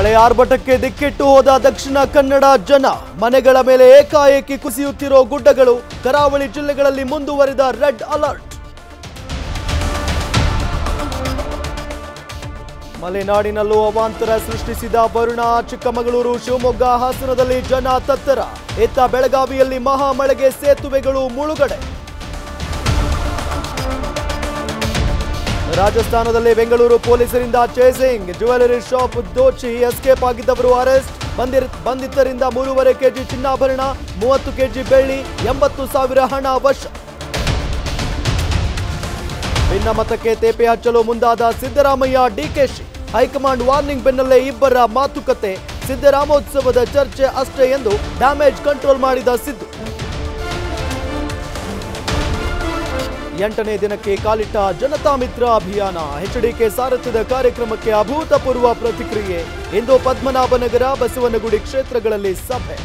ಮಳೆ ಆರ್ಭಟಕ್ಕೆ ದಿಕ್ಕಿಟ್ಟು ಹೋದ ದಕ್ಷಿಣ ಕನ್ನಡ ಜನ, ಮನೆಗಳ ಮೇಲೆ ಏಕಾಏಕಿ ಕುಸಿಯುತ್ತಿರೋ ಗುಡ್ಡಗಳು ಕರಾವಳಿ ಜಿಲ್ಲೆಗಳಲ್ಲಿ ಮುಂದುವರಿದ ರೆಡ್ ಅಲರ್ಟ್. ಮಲೆನಾಡಿನಲ್ಲೂ ಅವಾಂತರ ಸೃಷ್ಟಿಸಿದ ವರುಣ, ಚಿಕ್ಕಮಗಳೂರು, ಶಿವಮೊಗ್ಗ, ಹಾಸನದಲ್ಲಿ ಜನ ತತ್ತರ. ಇತ್ತ ಬೆಳಗಾವಿಯಲ್ಲಿ ಮಹಾಮಳೆಗೆ ಸೇತುವೆಗಳು ಮುಳುಗಡೆ. ರಾಜಸ್ಥಾನದಲ್ಲಿ ಬೆಂಗಳೂರು ಪೊಲೀಸರಿಂದ ಚೇಸಿಂಗ್, ಜ್ಯುವೆಲರಿ ಶಾಪ್ ದೋಚಿ, ಎಸ್ಕೇಪ್ ಆಗಿದ್ದವರು ಅರೆಸ್ಟ್, ಬಂದಿರ್ ಬಂದಿದ್ದರಿಂದ ಮೂರುವರೆ ಕೆಜಿ ಚಿನ್ನಾಭರಣ, ಮೂವತ್ತು ಕೆಜಿ ಬೆಳ್ಳಿ, ಎಂಬತ್ತು ಸಾವಿರ ಹಣ ವಶ. ಭಿನ್ನಮತಕ್ಕೆ ತೇಪೆ ಹಚ್ಚಲು ಮುಂದಾದ ಸಿದ್ದರಾಮಯ್ಯ ಡಿಕೆಶಿ ಹೈಕಮಾಂಡ್ ವಾರ್ನಿಂಗ್ ಬೆನ್ನಲ್ಲೇ ಇಬ್ಬರ ಮಾತುಕತೆ. ಸಿದ್ದರಾಮೋತ್ಸವದ ಚರ್ಚೆ ಅಷ್ಟೇ ಎಂದು ಡ್ಯಾಮೇಜ್ ಕಂಟ್ರೋಲ್ ಮಾಡಿದ ಸಿದ್ದು. ಎಂಟನೇ ದಿನಕ್ಕೆ ಕಾಲಿಟ್ಟ ಜನತಾ ಮಿತ್ರ ಅಭಿಯಾನ ಎಚ್ಡಿಕೆ ಸಾರಥ್ಯದ ಕಾರ್ಯಕ್ರಮಕ್ಕೆ ಅಭೂತಪೂರ್ವ ಪ್ರತಿಕ್ರಿಯೆ ಇಂದು ಪದ್ಮನಾಭನಗರ ಬಸವನಗುಡಿ ಕ್ಷೇತ್ರಗಳಲ್ಲಿ ಸಭೆ.